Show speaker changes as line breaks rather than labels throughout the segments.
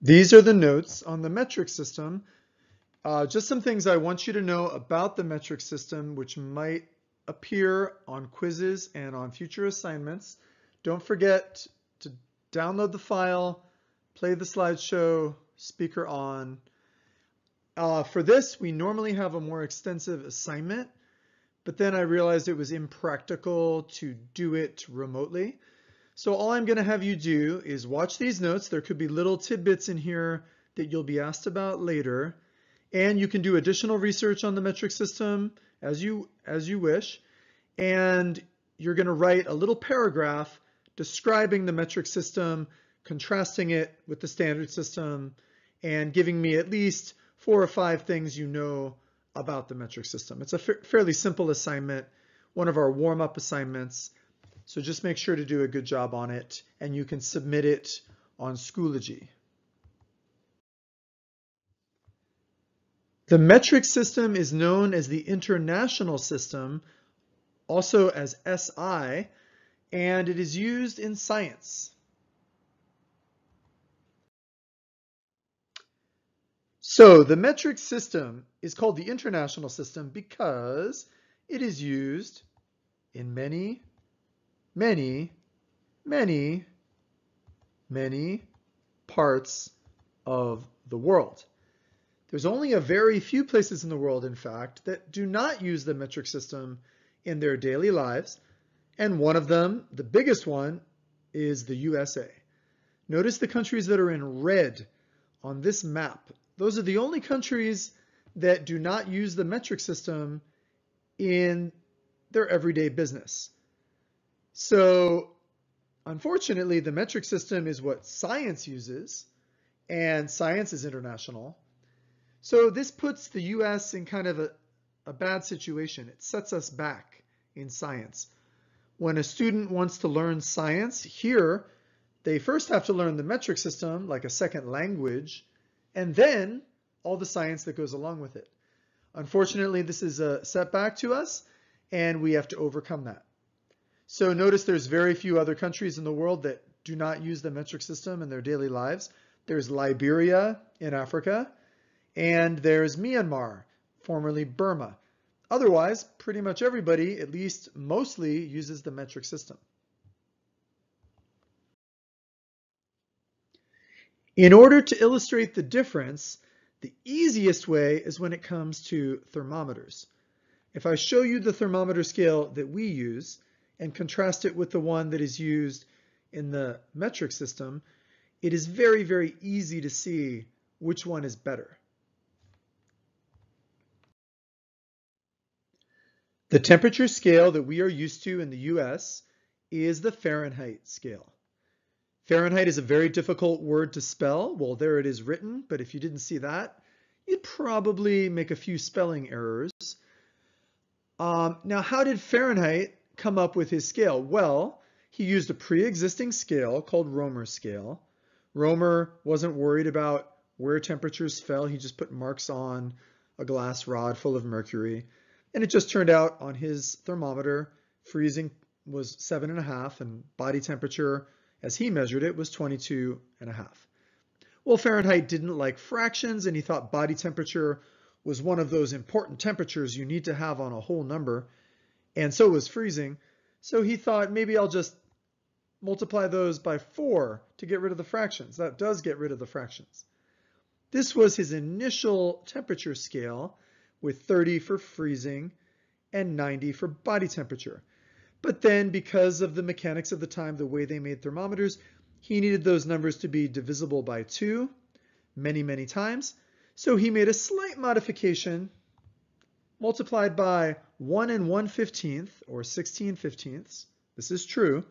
These are the notes on the metric system. Uh, just some things I want you to know about the metric system, which might appear on quizzes and on future assignments. Don't forget to download the file, play the slideshow, speaker on. Uh, for this, we normally have a more extensive assignment, but then I realized it was impractical to do it remotely. So all I'm going to have you do is watch these notes. There could be little tidbits in here that you'll be asked about later. And you can do additional research on the metric system as you, as you wish. And you're going to write a little paragraph describing the metric system, contrasting it with the standard system, and giving me at least four or five things you know about the metric system. It's a fa fairly simple assignment, one of our warm-up assignments. So just make sure to do a good job on it and you can submit it on Schoology. The metric system is known as the International System, also as SI, and it is used in science. So the metric system is called the International System because it is used in many many, many, many parts of the world. There's only a very few places in the world, in fact, that do not use the metric system in their daily lives. And one of them, the biggest one, is the USA. Notice the countries that are in red on this map. Those are the only countries that do not use the metric system in their everyday business. So unfortunately, the metric system is what science uses, and science is international. So this puts the US in kind of a, a bad situation. It sets us back in science. When a student wants to learn science here, they first have to learn the metric system like a second language, and then all the science that goes along with it. Unfortunately, this is a setback to us, and we have to overcome that. So notice there's very few other countries in the world that do not use the metric system in their daily lives. There's Liberia in Africa, and there's Myanmar, formerly Burma. Otherwise, pretty much everybody, at least mostly, uses the metric system. In order to illustrate the difference, the easiest way is when it comes to thermometers. If I show you the thermometer scale that we use, and contrast it with the one that is used in the metric system, it is very, very easy to see which one is better. The temperature scale that we are used to in the US is the Fahrenheit scale. Fahrenheit is a very difficult word to spell. Well, there it is written, but if you didn't see that, you'd probably make a few spelling errors. Um, now, how did Fahrenheit come up with his scale? Well, he used a pre-existing scale called Romer's scale. Romer wasn't worried about where temperatures fell. He just put marks on a glass rod full of mercury. And it just turned out on his thermometer, freezing was seven and a half and body temperature, as he measured it, was 22 and a half. Well, Fahrenheit didn't like fractions and he thought body temperature was one of those important temperatures you need to have on a whole number and so was freezing. So he thought maybe I'll just multiply those by 4 to get rid of the fractions. That does get rid of the fractions. This was his initial temperature scale with 30 for freezing and 90 for body temperature. But then because of the mechanics of the time, the way they made thermometers, he needed those numbers to be divisible by 2 many, many times. So he made a slight modification multiplied by 1 and 1 15th, or 16 fifteenths. This is true.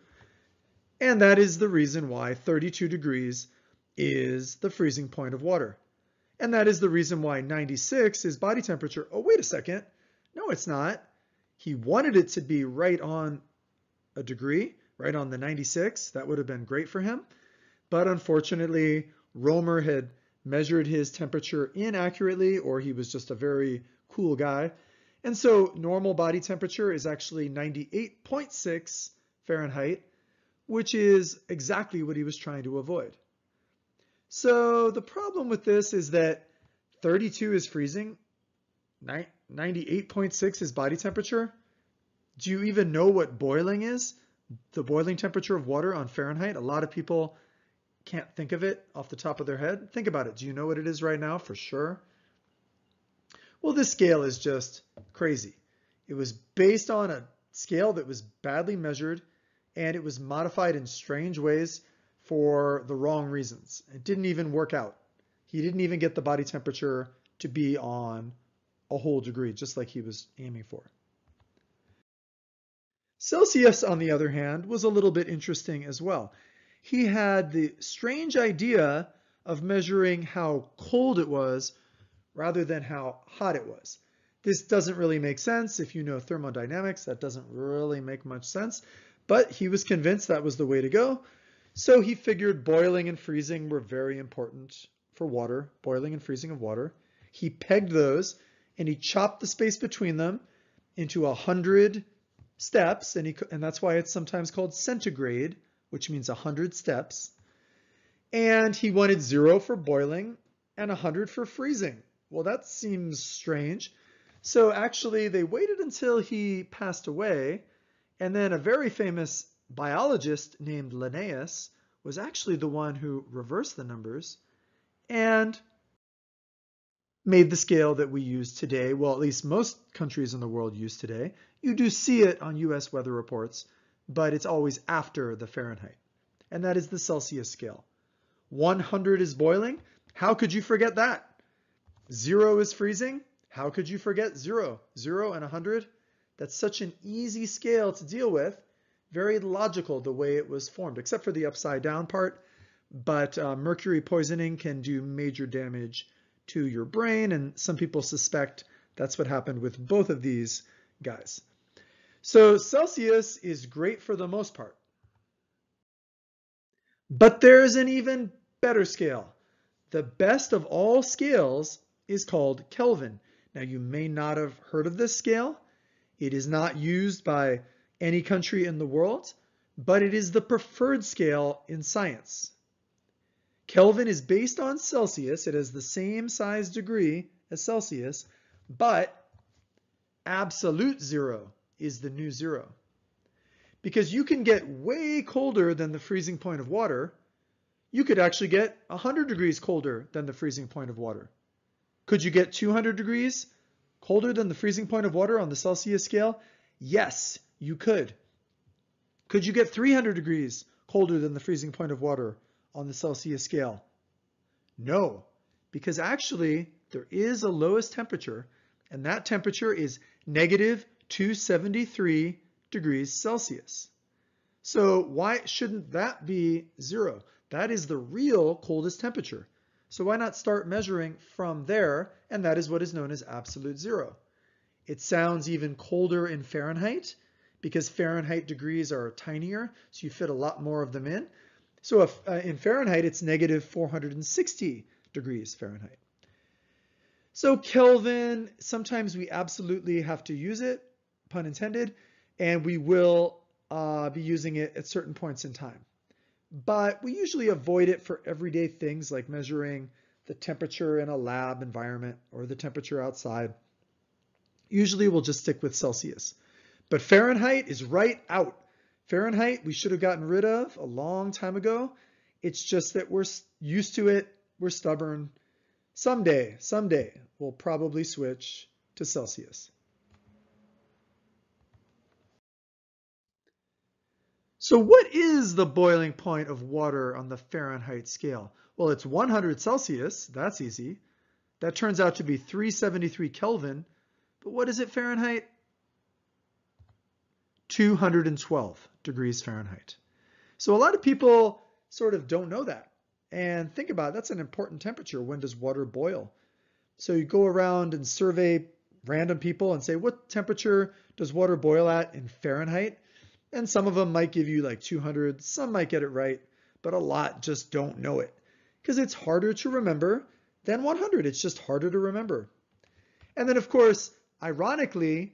And that is the reason why 32 degrees is the freezing point of water. And that is the reason why 96 is body temperature. Oh, wait a second. No, it's not. He wanted it to be right on a degree, right on the 96. That would have been great for him. But unfortunately, Romer had measured his temperature inaccurately, or he was just a very cool guy. And so normal body temperature is actually 98.6 Fahrenheit, which is exactly what he was trying to avoid. So the problem with this is that 32 is freezing, 98.6 is body temperature. Do you even know what boiling is? The boiling temperature of water on Fahrenheit? A lot of people can't think of it off the top of their head. Think about it. Do you know what it is right now for sure? Well, this scale is just crazy. It was based on a scale that was badly measured and it was modified in strange ways for the wrong reasons. It didn't even work out. He didn't even get the body temperature to be on a whole degree, just like he was aiming for. Celsius, on the other hand, was a little bit interesting as well. He had the strange idea of measuring how cold it was rather than how hot it was. This doesn't really make sense. If you know thermodynamics, that doesn't really make much sense. But he was convinced that was the way to go. So he figured boiling and freezing were very important for water, boiling and freezing of water. He pegged those and he chopped the space between them into a hundred steps, and, he, and that's why it's sometimes called centigrade, which means a hundred steps. And he wanted zero for boiling and a hundred for freezing. Well, that seems strange. So actually, they waited until he passed away, and then a very famous biologist named Linnaeus was actually the one who reversed the numbers and made the scale that we use today. Well, at least most countries in the world use today. You do see it on US weather reports, but it's always after the Fahrenheit. And that is the Celsius scale. 100 is boiling. How could you forget that? Zero is freezing. How could you forget zero? Zero and 100? That's such an easy scale to deal with very logical the way it was formed, except for the upside down part. But uh, mercury poisoning can do major damage to your brain, and some people suspect that's what happened with both of these guys. So Celsius is great for the most part. But there's an even better scale. The best of all scales is called Kelvin. Now you may not have heard of this scale. It is not used by any country in the world, but it is the preferred scale in science. Kelvin is based on Celsius. It has the same size degree as Celsius, but absolute zero is the new zero. Because you can get way colder than the freezing point of water. You could actually get 100 degrees colder than the freezing point of water. Could you get 200 degrees colder than the freezing point of water on the Celsius scale? Yes, you could. Could you get 300 degrees colder than the freezing point of water on the Celsius scale? No, because actually there is a lowest temperature, and that temperature is negative 273 degrees Celsius. So why shouldn't that be zero? That is the real coldest temperature. So why not start measuring from there? And that is what is known as absolute zero. It sounds even colder in Fahrenheit, because Fahrenheit degrees are tinier, so you fit a lot more of them in. So if, uh, in Fahrenheit, it's negative 460 degrees Fahrenheit. So Kelvin, sometimes we absolutely have to use it, pun intended, and we will uh, be using it at certain points in time. But we usually avoid it for everyday things like measuring the temperature in a lab environment or the temperature outside. Usually we'll just stick with Celsius. But Fahrenheit is right out. Fahrenheit we should have gotten rid of a long time ago. It's just that we're used to it. We're stubborn. Someday, someday, we'll probably switch to Celsius. So what is the boiling point of water on the Fahrenheit scale? Well, it's 100 Celsius. That's easy. That turns out to be 373 Kelvin. But what is it Fahrenheit? 212 degrees Fahrenheit. So a lot of people sort of don't know that. And think about it, that's an important temperature. When does water boil? So you go around and survey random people and say, what temperature does water boil at in Fahrenheit? And some of them might give you like 200, some might get it right, but a lot just don't know it because it's harder to remember than 100. It's just harder to remember. And then of course, ironically,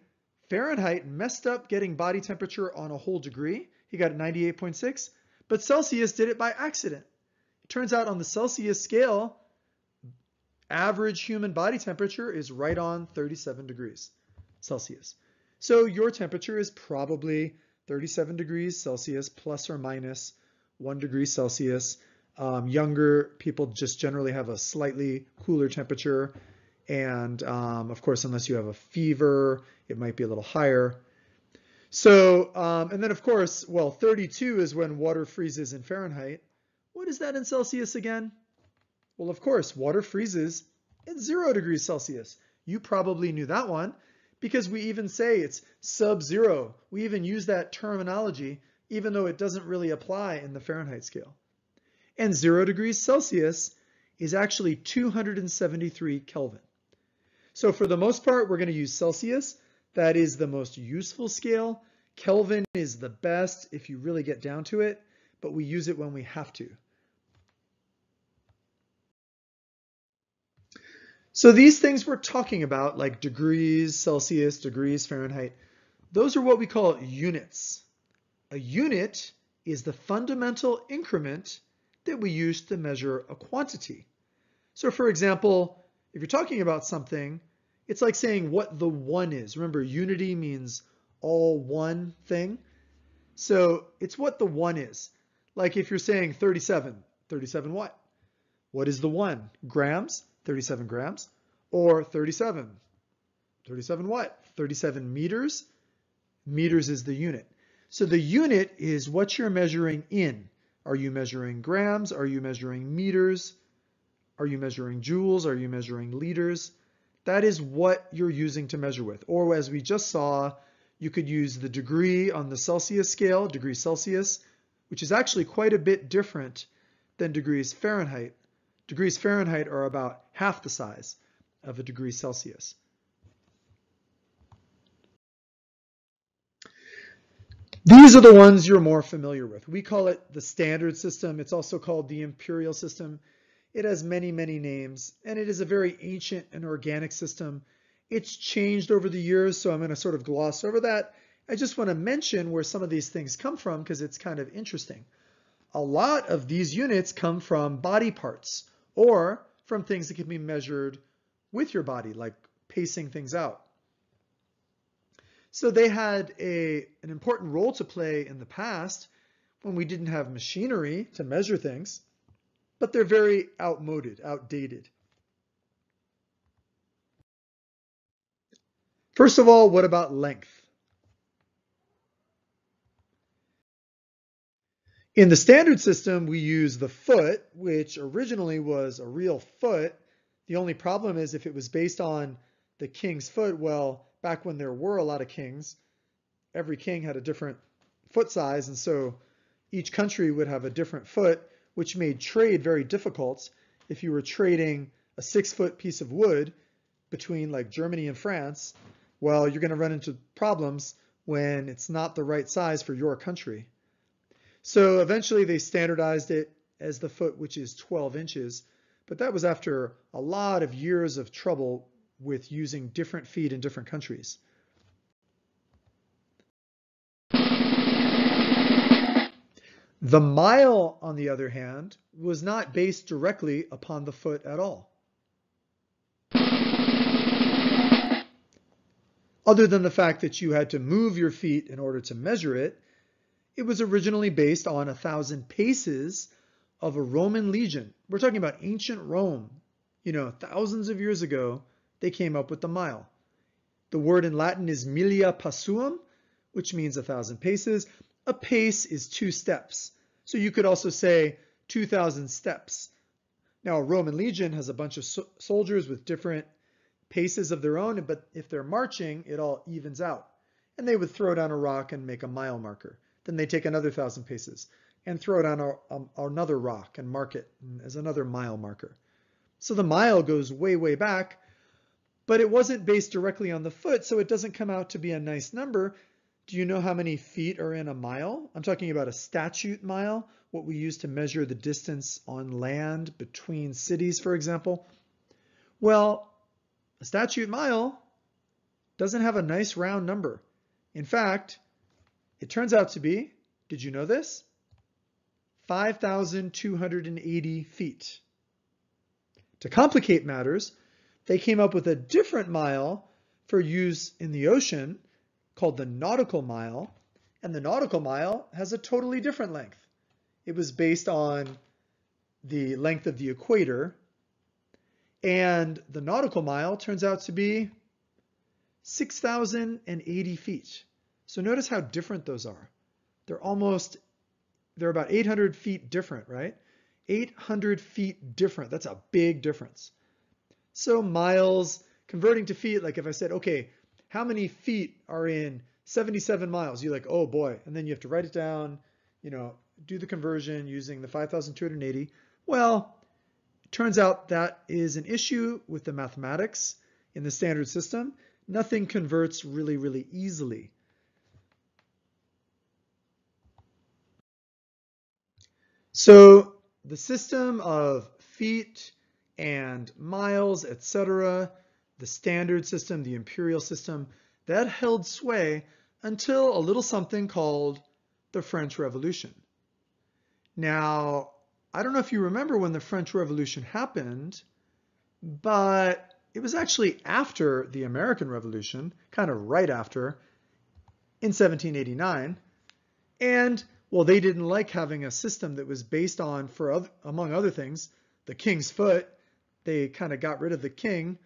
Fahrenheit messed up getting body temperature on a whole degree. He got 98.6, but Celsius did it by accident. It turns out on the Celsius scale, average human body temperature is right on 37 degrees Celsius. So your temperature is probably 37 degrees Celsius plus or minus 1 degree Celsius. Um, younger people just generally have a slightly cooler temperature. And um, of course, unless you have a fever, it might be a little higher. So, um, and then of course, well, 32 is when water freezes in Fahrenheit. What is that in Celsius again? Well, of course, water freezes at zero degrees Celsius. You probably knew that one because we even say it's sub-zero. We even use that terminology even though it doesn't really apply in the Fahrenheit scale. And zero degrees Celsius is actually 273 Kelvin. So for the most part, we're going to use Celsius. That is the most useful scale. Kelvin is the best if you really get down to it, but we use it when we have to. So these things we're talking about, like degrees Celsius, degrees Fahrenheit, those are what we call units. A unit is the fundamental increment that we use to measure a quantity. So for example, if you're talking about something, it's like saying what the one is. Remember, unity means all one thing. So it's what the one is. Like if you're saying 37, 37 what? What is the one? Grams? 37 grams, or 37. 37 what? 37 meters. Meters is the unit. So the unit is what you're measuring in. Are you measuring grams? Are you measuring meters? Are you measuring joules? Are you measuring liters? That is what you're using to measure with. Or as we just saw, you could use the degree on the Celsius scale, degree Celsius, which is actually quite a bit different than degrees Fahrenheit. Degrees Fahrenheit are about half the size of a degree Celsius. These are the ones you're more familiar with. We call it the standard system. It's also called the imperial system. It has many, many names, and it is a very ancient and organic system. It's changed over the years, so I'm going to sort of gloss over that. I just want to mention where some of these things come from because it's kind of interesting. A lot of these units come from body parts or from things that can be measured with your body, like pacing things out. So they had a, an important role to play in the past when we didn't have machinery to measure things, but they're very outmoded, outdated. First of all, what about length? In the standard system, we use the foot, which originally was a real foot. The only problem is if it was based on the king's foot, well, back when there were a lot of kings, every king had a different foot size, and so each country would have a different foot, which made trade very difficult. If you were trading a six-foot piece of wood between like Germany and France, well, you're going to run into problems when it's not the right size for your country. So eventually they standardized it as the foot, which is 12 inches. But that was after a lot of years of trouble with using different feet in different countries. The mile, on the other hand, was not based directly upon the foot at all. Other than the fact that you had to move your feet in order to measure it, it was originally based on a thousand paces of a Roman legion. We're talking about ancient Rome. You know, thousands of years ago, they came up with the mile. The word in Latin is milia passuum, which means a thousand paces. A pace is two steps. So you could also say 2,000 steps. Now, a Roman legion has a bunch of so soldiers with different paces of their own, but if they're marching, it all evens out. And they would throw down a rock and make a mile marker. Then they take another thousand paces and throw down a, a, another rock and mark it as another mile marker. So the mile goes way, way back, but it wasn't based directly on the foot, so it doesn't come out to be a nice number. Do you know how many feet are in a mile? I'm talking about a statute mile, what we use to measure the distance on land between cities, for example. Well, a statute mile doesn't have a nice round number. In fact, it turns out to be, did you know this? 5,280 feet. To complicate matters, they came up with a different mile for use in the ocean called the nautical mile, and the nautical mile has a totally different length. It was based on the length of the equator, and the nautical mile turns out to be 6,080 feet. So notice how different those are. They're almost, they're about 800 feet different, right? 800 feet different. That's a big difference. So miles, converting to feet, like if I said, okay, how many feet are in 77 miles? You're like, oh boy. And then you have to write it down, you know, do the conversion using the 5,280. Well, it turns out that is an issue with the mathematics in the standard system. Nothing converts really, really easily. So the system of feet and miles, etc., the standard system, the imperial system, that held sway until a little something called the French Revolution. Now, I don't know if you remember when the French Revolution happened, but it was actually after the American Revolution, kind of right after, in 1789. And, well, they didn't like having a system that was based on, for other, among other things, the king's foot. They kind of got rid of the king,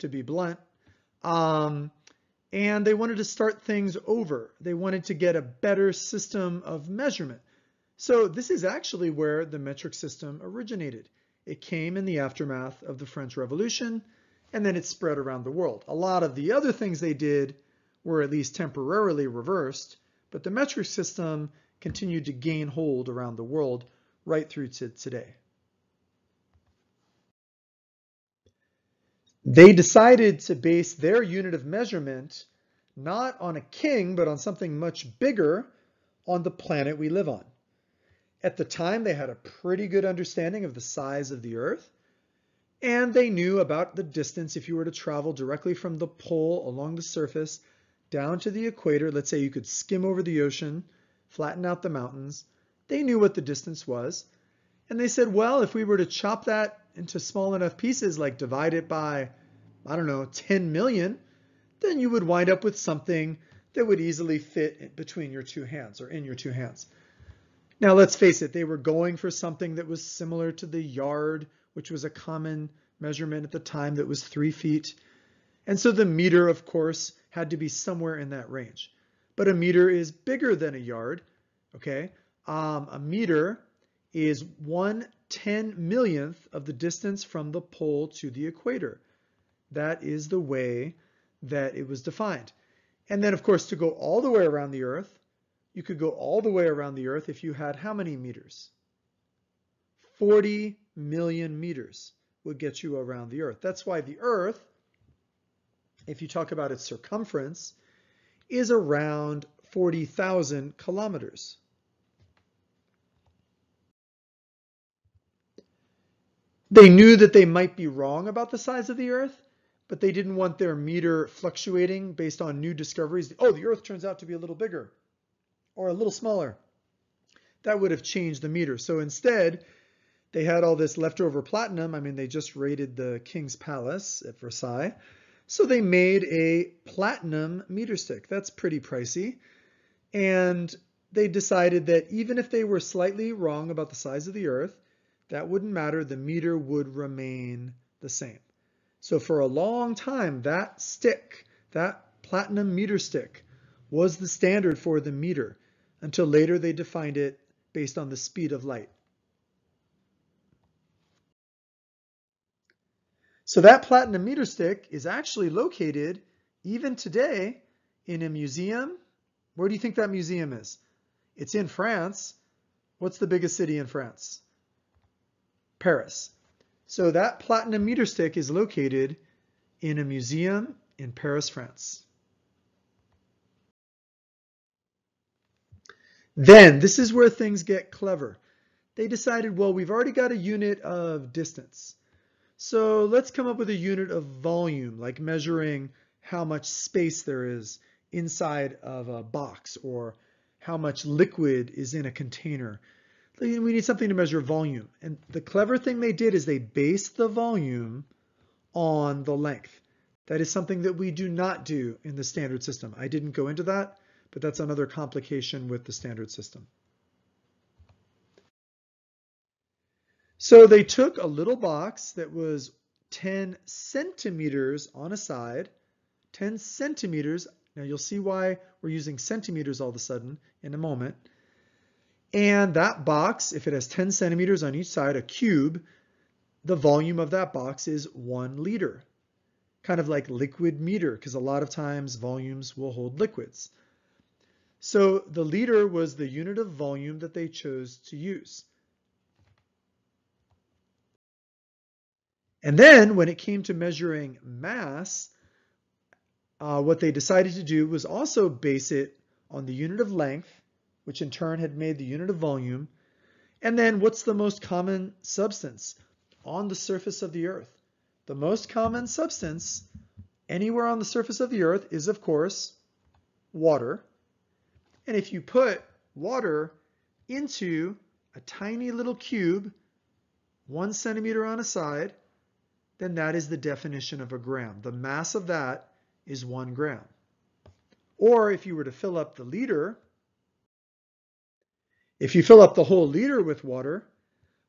to be blunt. Um, and they wanted to start things over. They wanted to get a better system of measurement. So this is actually where the metric system originated. It came in the aftermath of the French Revolution, and then it spread around the world. A lot of the other things they did were at least temporarily reversed, but the metric system continued to gain hold around the world right through to today. They decided to base their unit of measurement not on a king, but on something much bigger on the planet we live on. At the time, they had a pretty good understanding of the size of the Earth, and they knew about the distance if you were to travel directly from the pole along the surface down to the equator. Let's say you could skim over the ocean, flatten out the mountains. They knew what the distance was. And they said, well, if we were to chop that into small enough pieces, like divide it by, I don't know, 10 million, then you would wind up with something that would easily fit between your two hands or in your two hands. Now, let's face it, they were going for something that was similar to the yard, which was a common measurement at the time that was three feet. And so the meter, of course, had to be somewhere in that range. But a meter is bigger than a yard, okay? Um, a meter is one ten millionth of the distance from the pole to the equator. That is the way that it was defined. And then, of course, to go all the way around the Earth, you could go all the way around the Earth if you had how many meters? 40 million meters would get you around the Earth. That's why the Earth, if you talk about its circumference, is around 40,000 kilometers. They knew that they might be wrong about the size of the Earth, but they didn't want their meter fluctuating based on new discoveries. Oh, the Earth turns out to be a little bigger or a little smaller. That would have changed the meter. So instead, they had all this leftover platinum. I mean, they just raided the king's palace at Versailles. So they made a platinum meter stick. That's pretty pricey. And they decided that even if they were slightly wrong about the size of the earth, that wouldn't matter. The meter would remain the same. So for a long time, that stick, that platinum meter stick, was the standard for the meter until later they defined it based on the speed of light. So that platinum meter stick is actually located even today in a museum. Where do you think that museum is? It's in France. What's the biggest city in France? Paris. So that platinum meter stick is located in a museum in Paris, France. Then, this is where things get clever. They decided, well, we've already got a unit of distance. So let's come up with a unit of volume, like measuring how much space there is inside of a box or how much liquid is in a container. we need something to measure volume. And the clever thing they did is they based the volume on the length. That is something that we do not do in the standard system. I didn't go into that, but that's another complication with the standard system. So they took a little box that was 10 centimeters on a side, 10 centimeters. Now you'll see why we're using centimeters all of a sudden in a moment. And that box, if it has 10 centimeters on each side, a cube, the volume of that box is one liter. Kind of like liquid meter, because a lot of times volumes will hold liquids. So the liter was the unit of volume that they chose to use. And then when it came to measuring mass, uh, what they decided to do was also base it on the unit of length, which in turn had made the unit of volume. And then what's the most common substance on the surface of the earth? The most common substance anywhere on the surface of the earth is, of course, water. And if you put water into a tiny little cube, one centimeter on a side, then that is the definition of a gram. The mass of that is one gram. Or if you were to fill up the liter, if you fill up the whole liter with water,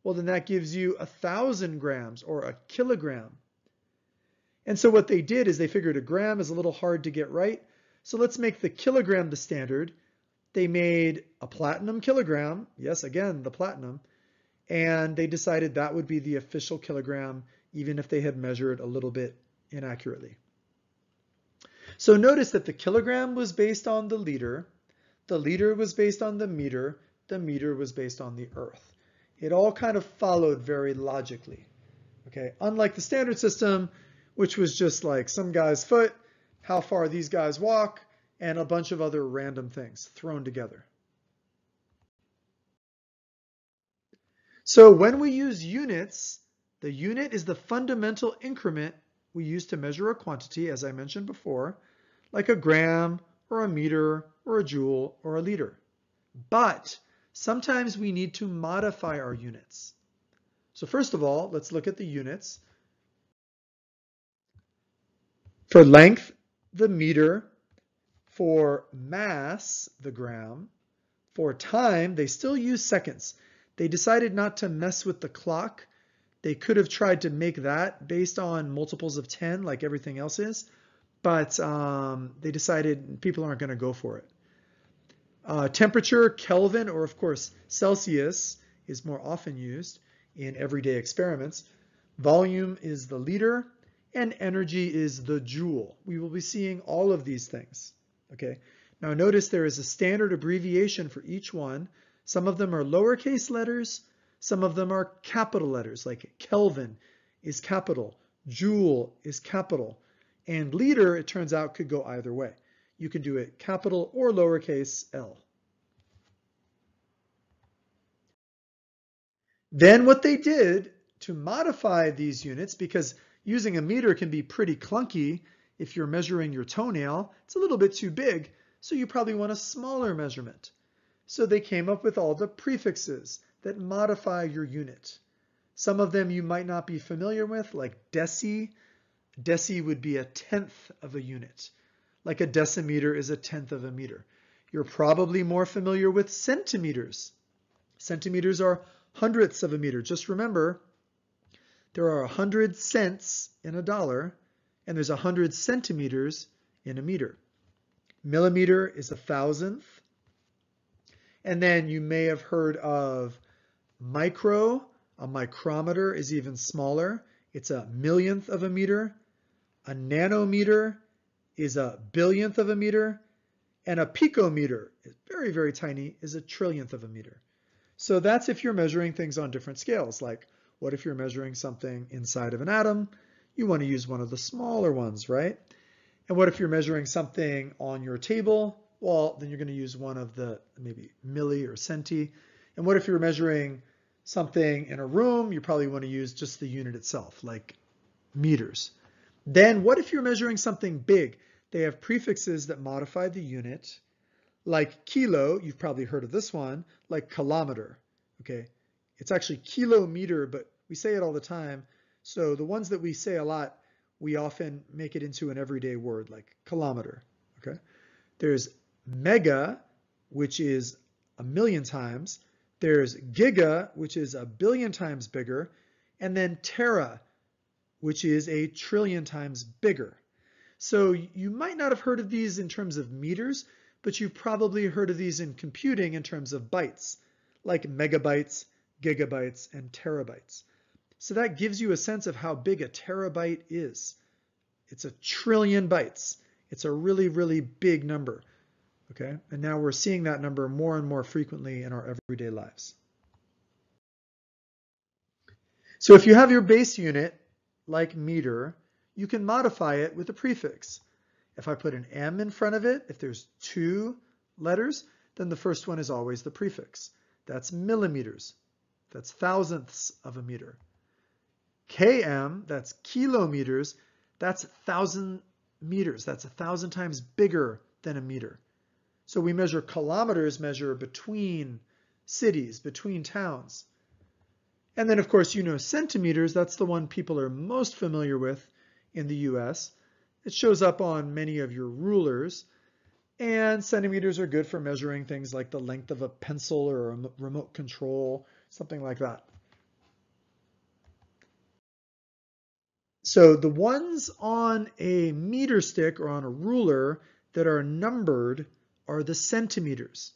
well, then that gives you a thousand grams or a kilogram. And so what they did is they figured a gram is a little hard to get right. So let's make the kilogram the standard. They made a platinum kilogram. Yes, again, the platinum. And they decided that would be the official kilogram even if they had measured a little bit inaccurately. So notice that the kilogram was based on the liter, the liter was based on the meter, the meter was based on the earth. It all kind of followed very logically. Okay, unlike the standard system, which was just like some guy's foot, how far these guys walk, and a bunch of other random things thrown together. So when we use units, the unit is the fundamental increment we use to measure a quantity, as I mentioned before, like a gram or a meter or a joule or a liter. But sometimes we need to modify our units. So first of all, let's look at the units. For length, the meter. For mass, the gram. For time, they still use seconds. They decided not to mess with the clock they could have tried to make that based on multiples of 10 like everything else is, but um, they decided people aren't going to go for it. Uh, temperature, Kelvin, or of course Celsius is more often used in everyday experiments. Volume is the liter and energy is the joule. We will be seeing all of these things. Okay. Now notice there is a standard abbreviation for each one. Some of them are lowercase letters, some of them are capital letters, like Kelvin is capital, Joule is capital, and liter, it turns out, could go either way. You can do it capital or lowercase l. Then what they did to modify these units, because using a meter can be pretty clunky if you're measuring your toenail, it's a little bit too big, so you probably want a smaller measurement. So they came up with all the prefixes that modify your unit. Some of them you might not be familiar with, like deci. Deci would be a tenth of a unit. Like a decimeter is a tenth of a meter. You're probably more familiar with centimeters. Centimeters are hundredths of a meter. Just remember, there are 100 cents in a dollar, and there's 100 centimeters in a meter. Millimeter is a thousandth. And then you may have heard of Micro, a micrometer is even smaller. It's a millionth of a meter. A nanometer is a billionth of a meter. And a picometer, very, very tiny, is a trillionth of a meter. So that's if you're measuring things on different scales. Like what if you're measuring something inside of an atom? You want to use one of the smaller ones, right? And what if you're measuring something on your table? Well, then you're going to use one of the maybe milli or centi. And what if you're measuring something in a room, you probably want to use just the unit itself, like meters. Then what if you're measuring something big? They have prefixes that modify the unit, like kilo, you've probably heard of this one, like kilometer. okay? It's actually kilometer, but we say it all the time. So the ones that we say a lot, we often make it into an everyday word like kilometer, okay? There's mega, which is a million times. There's giga, which is a billion times bigger. And then tera, which is a trillion times bigger. So you might not have heard of these in terms of meters, but you've probably heard of these in computing in terms of bytes, like megabytes, gigabytes, and terabytes. So that gives you a sense of how big a terabyte is. It's a trillion bytes. It's a really, really big number. Okay, and now we're seeing that number more and more frequently in our everyday lives. So if you have your base unit, like meter, you can modify it with a prefix. If I put an M in front of it, if there's two letters, then the first one is always the prefix. That's millimeters. That's thousandths of a meter. km, that's kilometers, that's thousand meters. That's a thousand times bigger than a meter. So we measure kilometers, measure between cities, between towns. And then of course, you know centimeters, that's the one people are most familiar with in the US. It shows up on many of your rulers. And centimeters are good for measuring things like the length of a pencil or a remote control, something like that. So the ones on a meter stick or on a ruler that are numbered are the centimeters.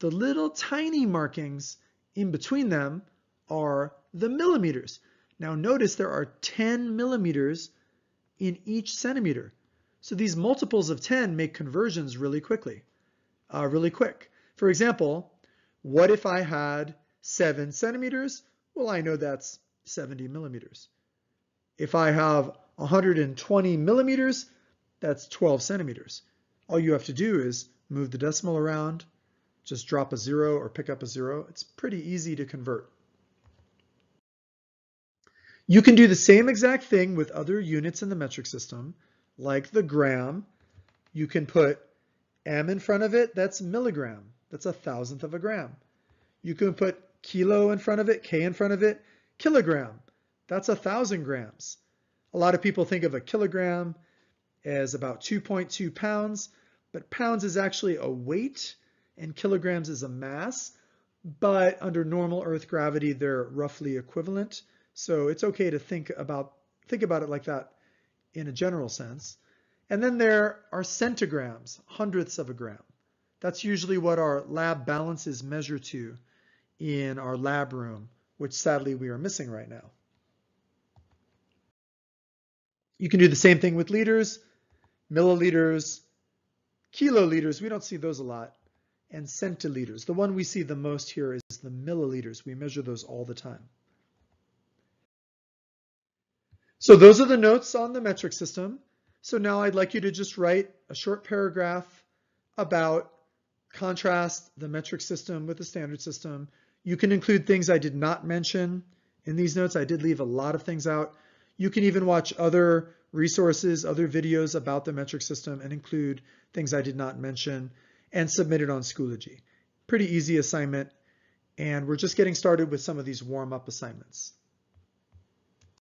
The little tiny markings in between them are the millimeters. Now notice there are 10 millimeters in each centimeter. So these multiples of 10 make conversions really quickly, uh, really quick. For example, what if I had 7 centimeters? Well, I know that's 70 millimeters. If I have 120 millimeters, that's 12 centimeters. All you have to do is move the decimal around, just drop a zero or pick up a zero. It's pretty easy to convert. You can do the same exact thing with other units in the metric system, like the gram. You can put m in front of it, that's milligram. That's a thousandth of a gram. You can put kilo in front of it, k in front of it, kilogram. That's a thousand grams. A lot of people think of a kilogram as about 2.2 pounds, but pounds is actually a weight and kilograms is a mass. But under normal Earth gravity, they're roughly equivalent. So it's okay to think about think about it like that in a general sense. And then there are centigrams, hundredths of a gram. That's usually what our lab balances measure to in our lab room, which sadly we are missing right now. You can do the same thing with liters, milliliters, kiloliters. We don't see those a lot. And centiliters. The one we see the most here is the milliliters. We measure those all the time. So those are the notes on the metric system. So now I'd like you to just write a short paragraph about contrast the metric system with the standard system. You can include things I did not mention in these notes. I did leave a lot of things out. You can even watch other resources, other videos about the metric system and include things I did not mention and submit it on Schoology. Pretty easy assignment. And we're just getting started with some of these warm-up assignments.